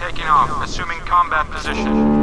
taking off, assuming combat position.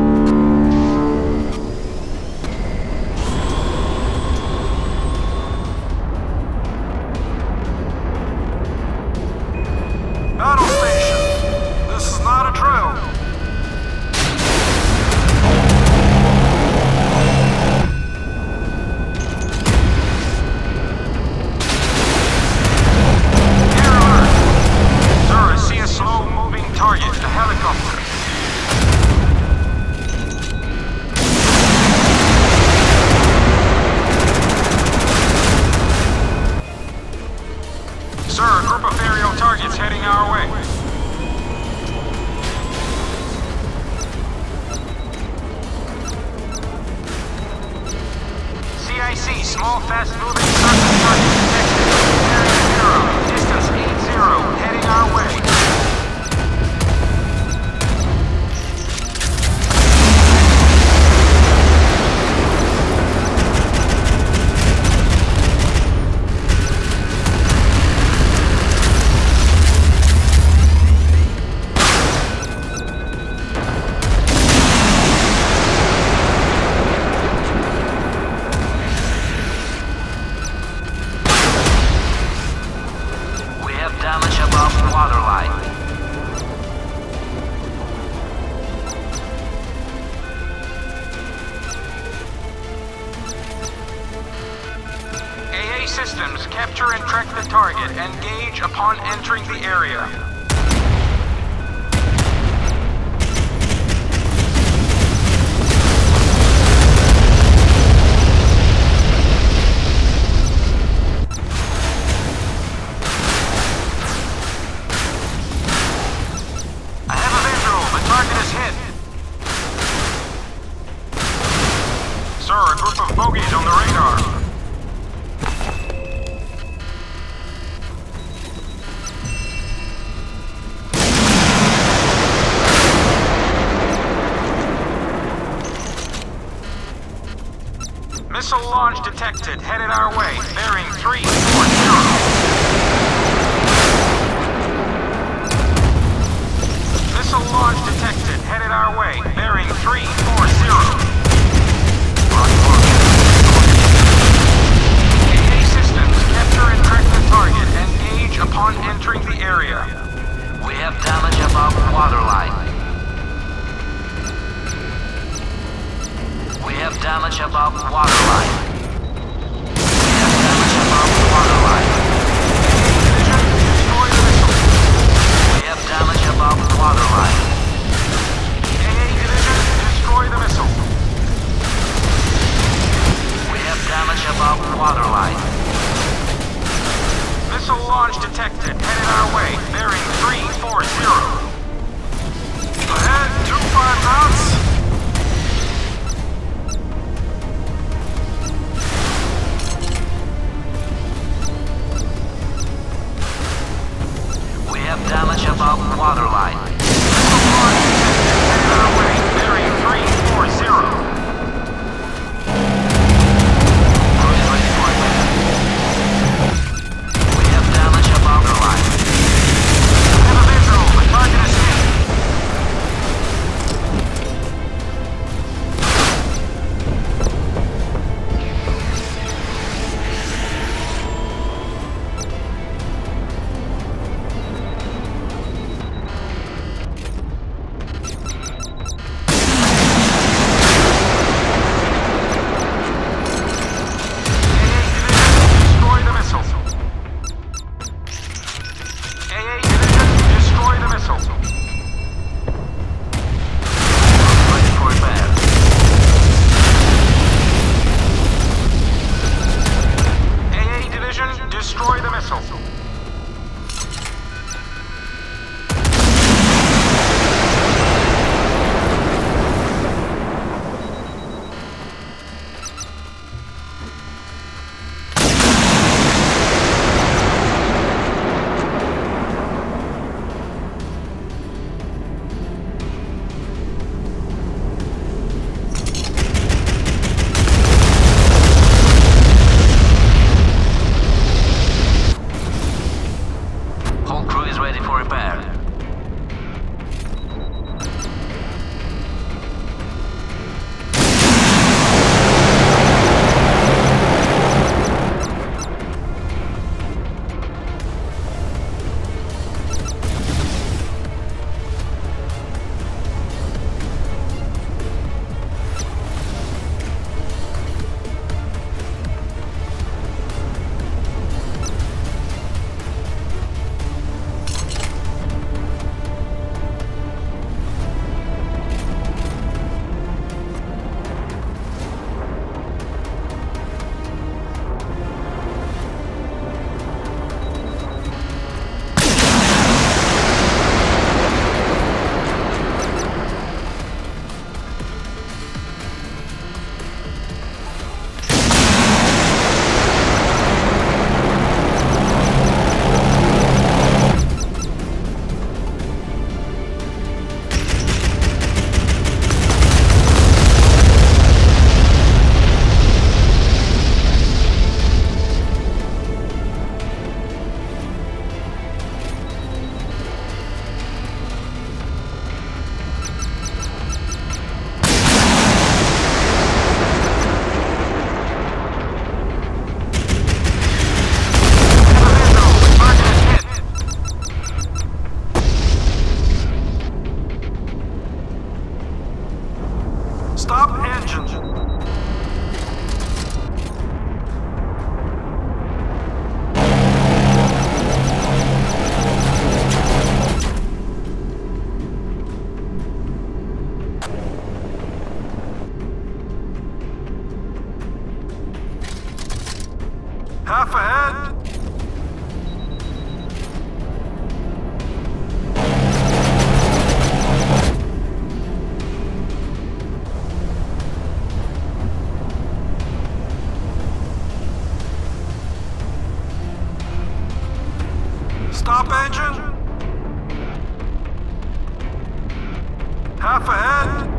Track the target. Engage upon entering the area. Missile launch detected. Headed our way. Bearing 340. Missile launch detected. Headed our way. Bearing 340. AA systems, capture and track the. Engage upon entering the area. We have damage above waterline have damage above waterline. We have damage above waterline. Division, destroy the missile. We have damage above waterline. AA division, destroy the missile. We have damage above waterline. Missile launch detected. Headed our way. Bearing 340. Ahead, two five knots. Above waterline. squared. Half ahead.